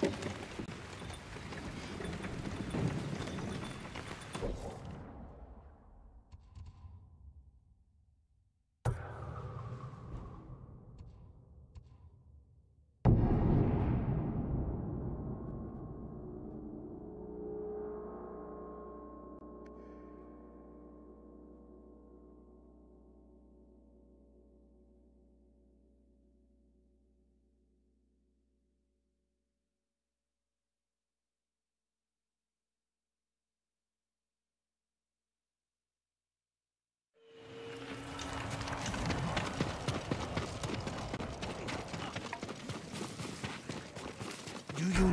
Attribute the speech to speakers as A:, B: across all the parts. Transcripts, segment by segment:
A: Do you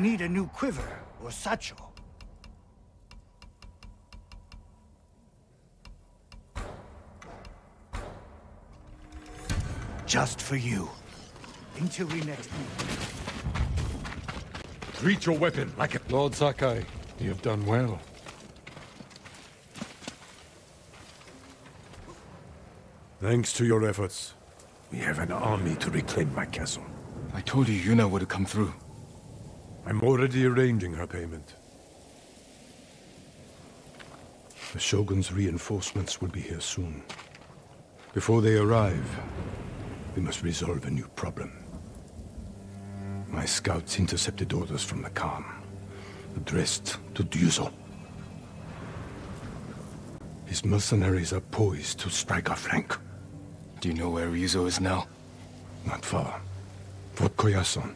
A: need a new quiver or satchel? Just for you. Until we next meet.
B: Treat your weapon like a...
C: Lord Sakai, you have done well.
B: Thanks to your efforts, we have an army to reclaim my castle.
C: I told you Yuna would come through.
B: I'm already arranging her payment. The Shogun's reinforcements will be here soon. Before they arrive, we must resolve a new problem. My scouts intercepted orders from the Khan, addressed to Ryuzo. His mercenaries are poised to strike our flank.
C: Do you know where Ryuzo is now?
B: Not far. Fort Koyasan.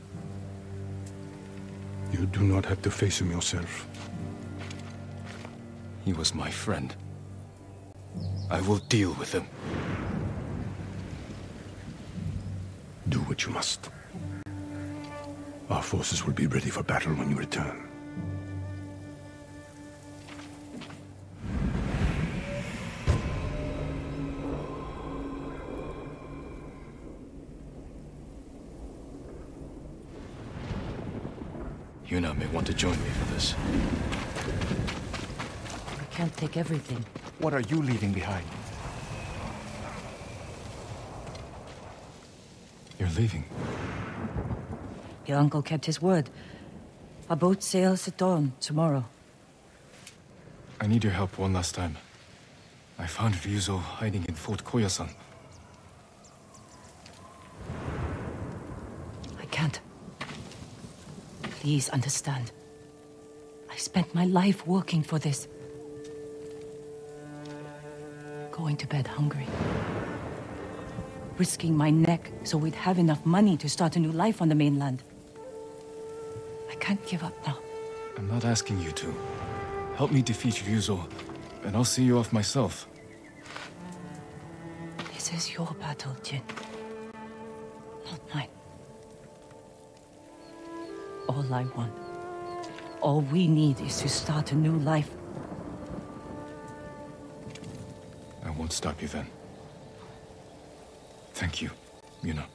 B: You do not have to face him yourself.
C: He was my friend. I will deal with him.
B: Do what you must. Our forces will be ready for battle when you return.
C: Yuna may want to join me for this.
D: I can't take everything.
E: What are you leaving behind?
C: You're leaving.
D: Your uncle kept his word. Our boat sails at dawn tomorrow.
C: I need your help one last time. I found Ryuzo hiding in Fort Koyasan.
D: I can't. Please understand. I spent my life working for this. Going to bed hungry. Risking my neck so we'd have enough money to start a new life on the mainland. I can't give up now.
C: I'm not asking you to. Help me defeat Ryuzo, and I'll see you off myself.
D: This is your battle, Jin. All I want, all we need is to start a new life.
C: I won't stop you then. Thank you, Yuna.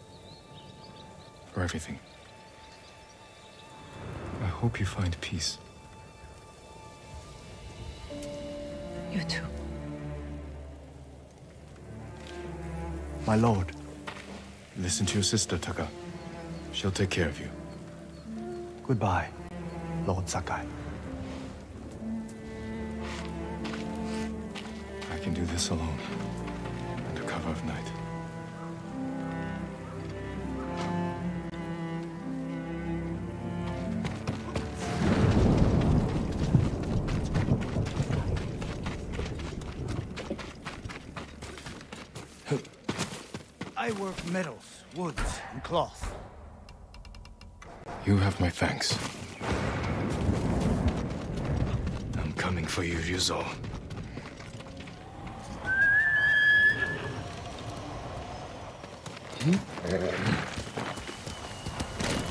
C: For everything. I hope you find peace.
D: You too.
E: My lord.
C: Listen to your sister, Taka. She'll take care of you.
E: Goodbye, Lord Sakai.
C: I can do this alone, under cover of night.
A: I work metals, woods, and cloth.
C: You have my thanks. I'm coming for you, Ryuzo. Hmm?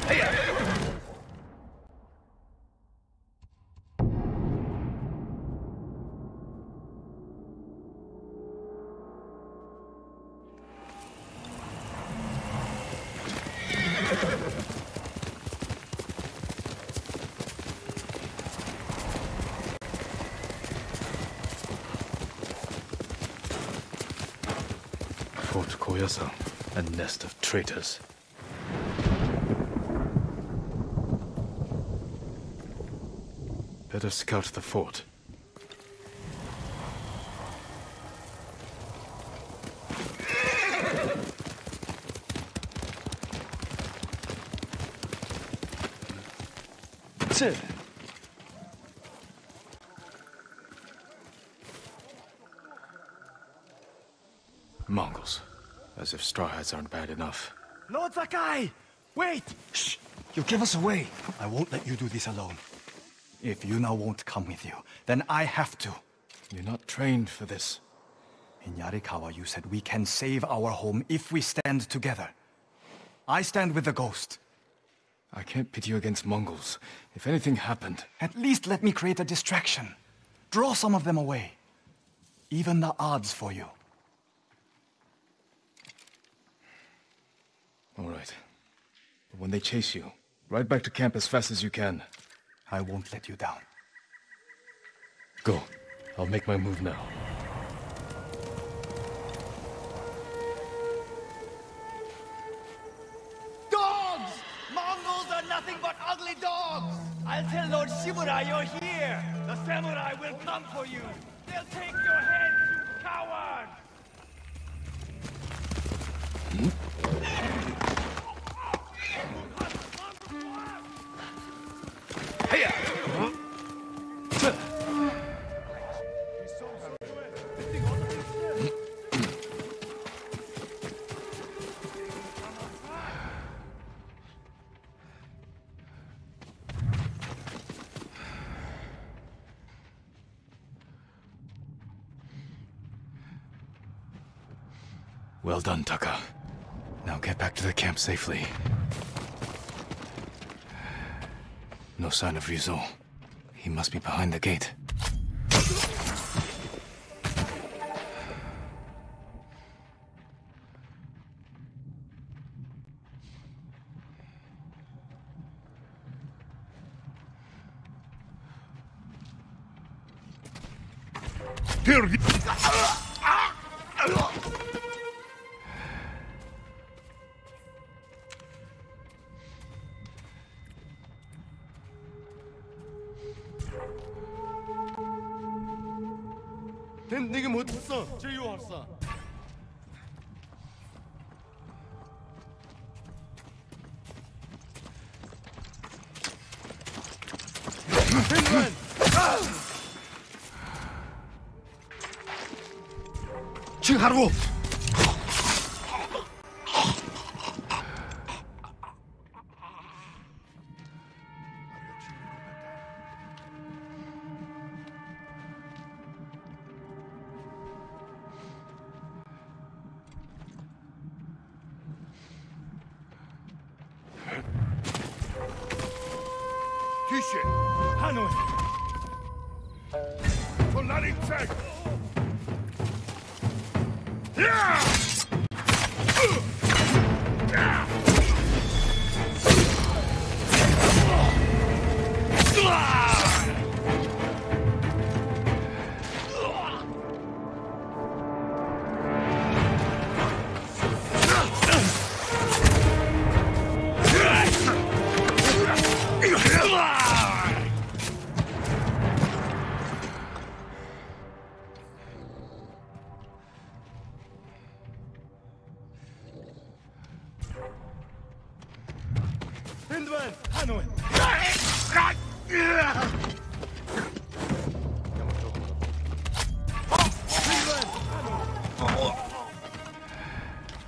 C: Fort A nest of traitors. Better scout the fort. Mongols. As if straw hats aren't bad enough.
E: Lord Sakai! Wait! Shh! You give us away. I won't let you do this alone. If Yuna won't come with you, then I have to.
C: You're not trained for this.
E: In Yarikawa, you said we can save our home if we stand together. I stand with the ghost.
C: I can't pit you against Mongols. If anything happened,
E: At least let me create a distraction. Draw some of them away. Even the odds for you.
C: All right. But when they chase you, ride back to camp as fast as you can.
E: I won't let you down.
C: Go. I'll make my move now.
B: Dogs! Mongols are nothing but ugly dogs! I'll tell Lord Shimura you're here! The samurai will come for you! They'll take your heads, you coward! Hmm?
C: Well done, Taka. Now get back to the camp safely. No sign of Ryuzo. He must be behind the gate.
A: 칭 好好
B: 好好好好好继续看着从哪里去 노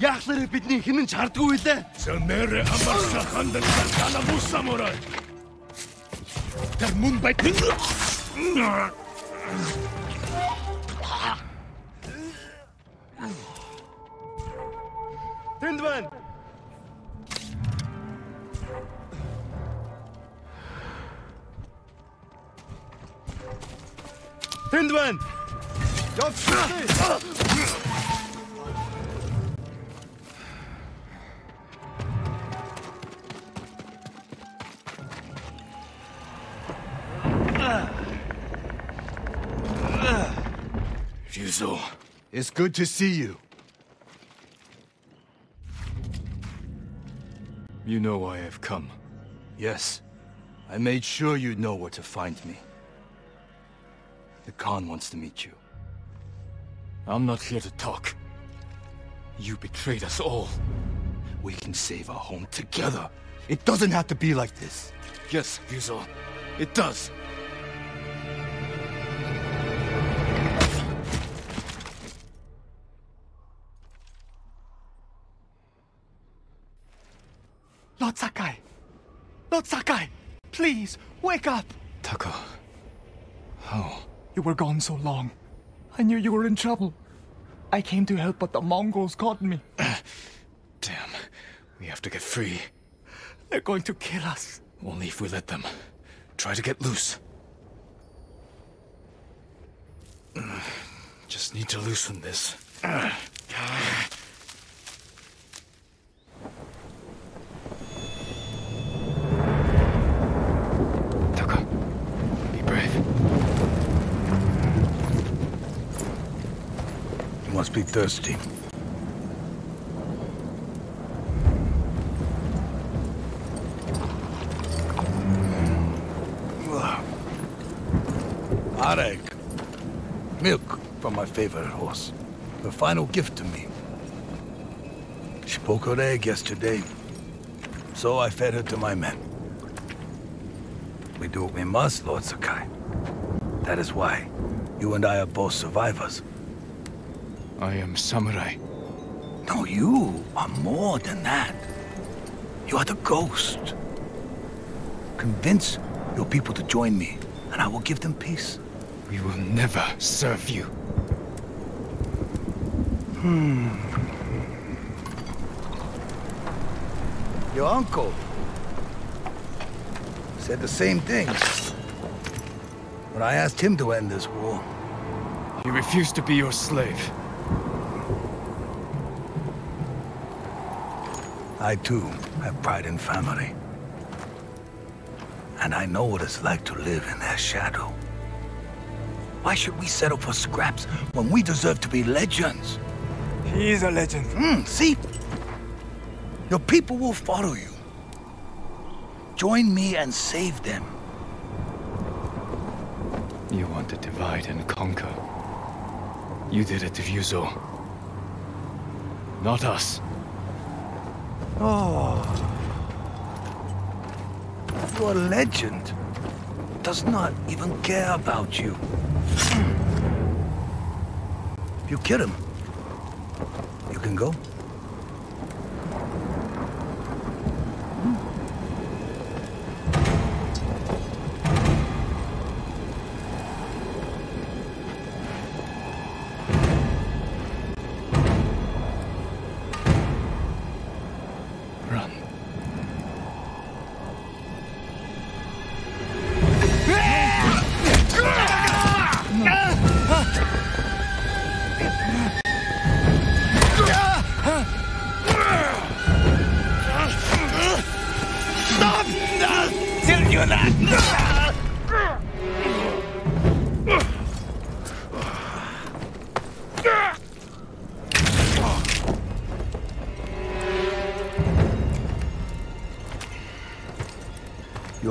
A: Яахлаар бидний хинэн чардгүй лээ.
B: Зэмэрэ хамаарсан хандсан тана мусамурай.
A: Тэр мун байт.
B: Тэнд байна. Тэнд байна.
C: Явчих.
A: It's good to see you.
C: You know why I've come.
E: Yes. I made sure you'd know where to find me. The Khan wants to meet you.
C: I'm not here to talk. You betrayed us all.
E: We can save our home together. It doesn't have to be like this.
C: Yes, Ryuzo. It does.
E: Lord Sakai! Please, wake up!
C: Taka. How?
E: You were gone so long. I knew you were in trouble. I came to help, but the Mongols caught me.
C: Damn. We have to get free.
E: They're going to kill us.
C: Only if we let them. Try to get loose. Just need to loosen this.
A: must be thirsty. Mm. Airag. Milk from my favorite horse. The final gift to me. She broke her egg yesterday. So I fed her to my men. We do what we must, Lord Sakai. That is why you and I are both survivors.
C: I am samurai.
A: No, you are more than that. You are the ghost. Convince your people to join me, and I will give them peace.
C: We will never serve you. Hmm.
A: Your uncle said the same thing when I asked him to end this war.
C: He refused to be your slave.
A: I too have pride in family. And I know what it's like to live in their shadow. Why should we settle for scraps when we deserve to be legends?
E: He's a legend.
A: Hmm, see? Your people will follow you. Join me and save them.
C: You want to divide and conquer. You did it to Ryuzo. Not us.
A: Oh your legend does not even care about you. If you kill him, you can go.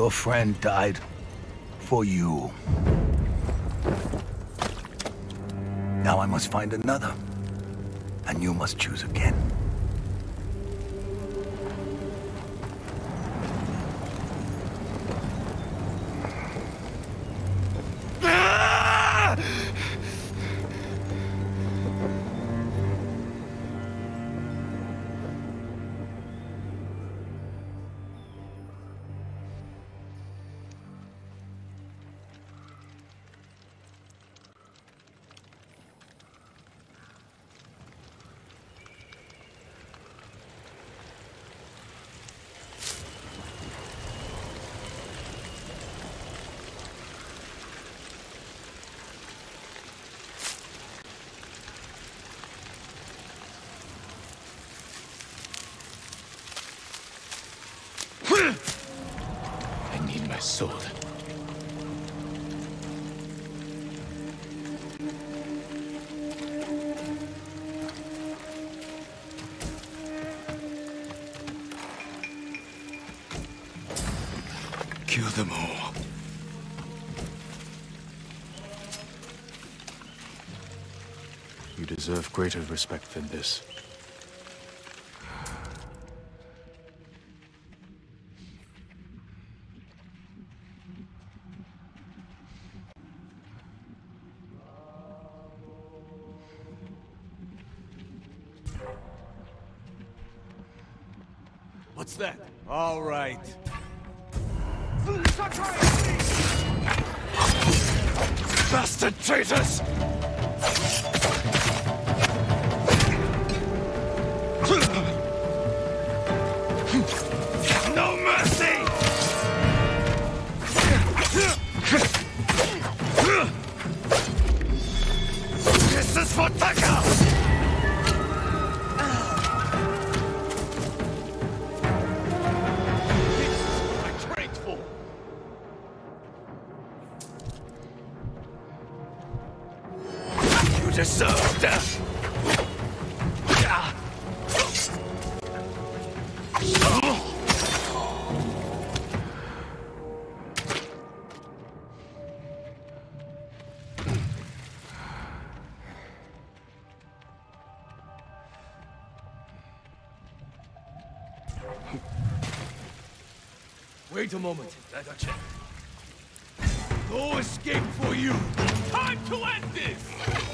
A: Your friend died for you. Now I must find another. And you must choose again.
C: sword. Kill them all. You deserve greater respect than this. Bastard
B: Wait a moment. Let check. No escape for you. Time to end this!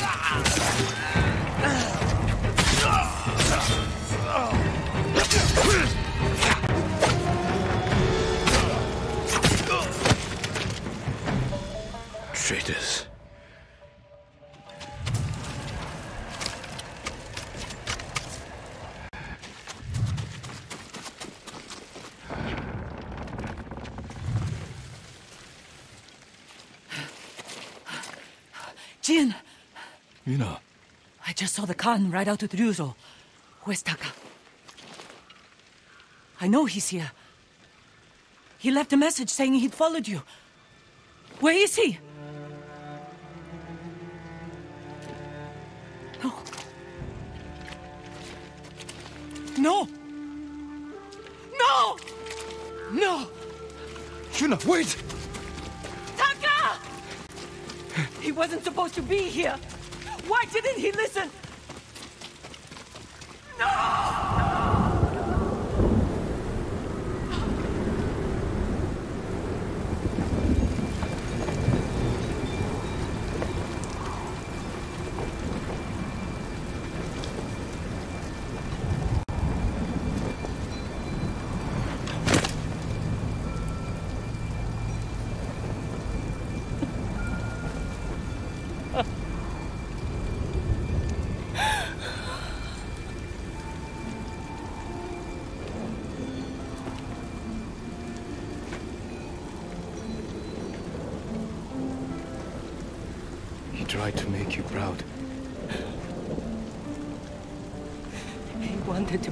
D: Khan ride out with Ryuzo. Where's Taka? I know he's here. He left a message saying he'd followed you. Where is he? No. No! No! No!
C: Yuna, wait!
D: Taka! He wasn't supposed to be here. Why didn't he listen?
C: He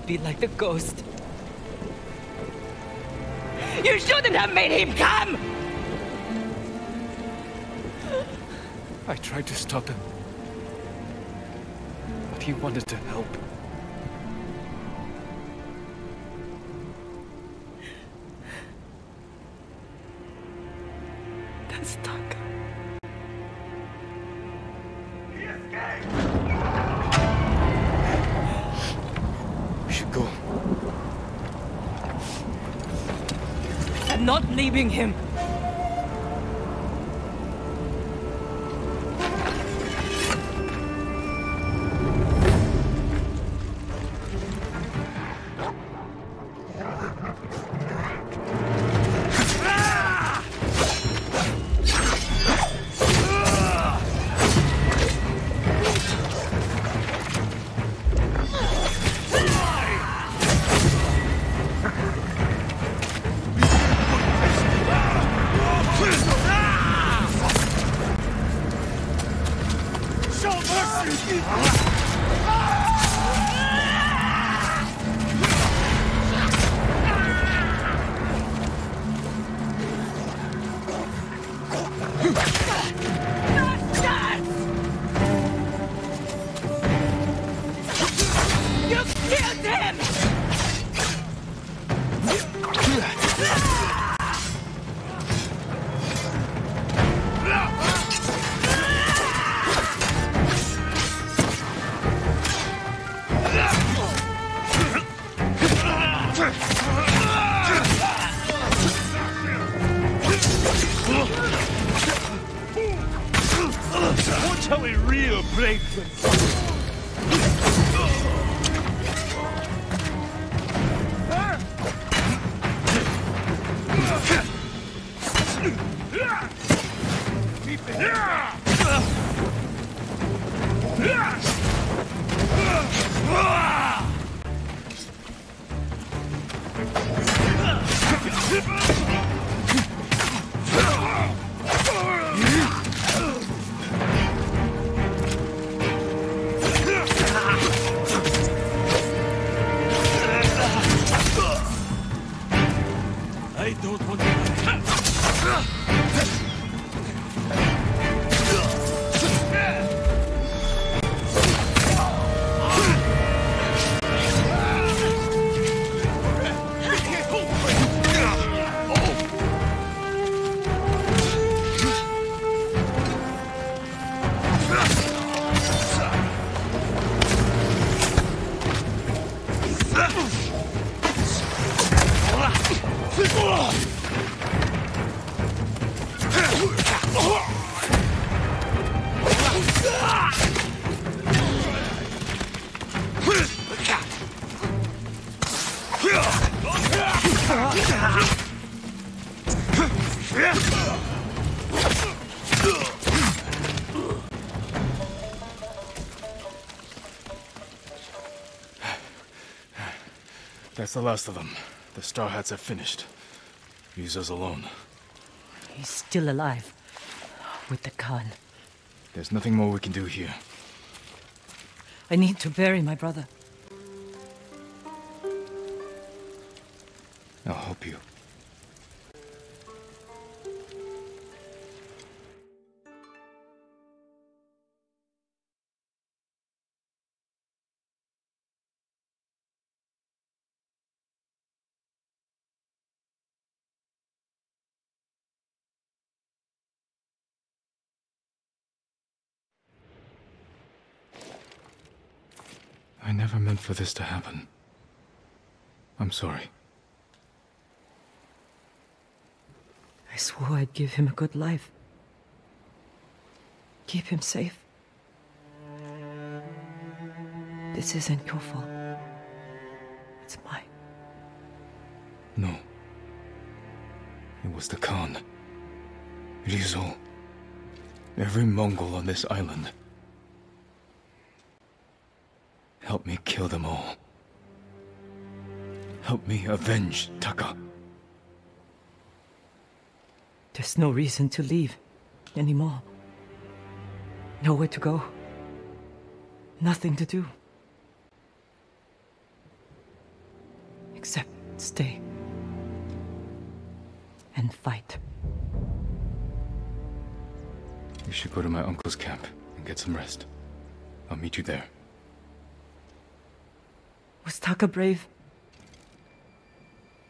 D: be like the ghost. You shouldn't have made him come!
C: I tried to stop him. But he wanted to help.
D: Leaving him.
B: Ah! I
C: That's the last of them. The Straw Hats have finished. Ryuzo's alone.
D: He's still alive. With the Khan.
C: There's nothing more we can do here.
D: I need to bury my brother.
C: I'll help you. Never meant for this to happen. I'm sorry.
D: I swore I'd give him a good life. Keep him safe. This isn't your fault. It's mine.
C: No. It was the Khan. Ryuzo. Every Mongol on this island. Help me kill them all. Help me avenge Taka.
D: There's no reason to leave anymore. Nowhere to go. Nothing to do. Except stay. And fight.
C: You should go to my uncle's camp and get some rest. I'll meet you there.
D: Was Taka brave?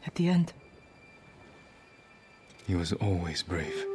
D: At the end?
C: He was always brave.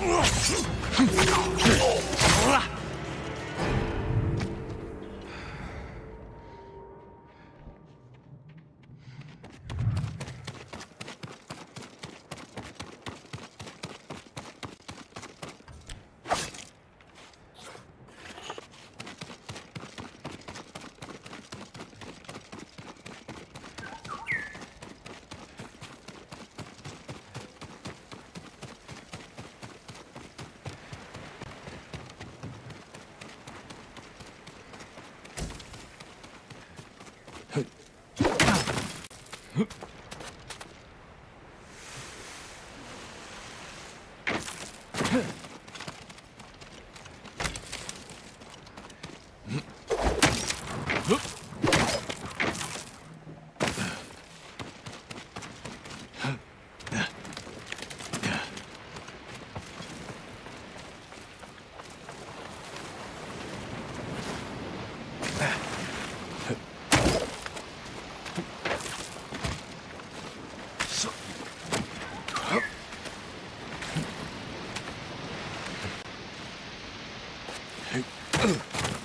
F: You Hey.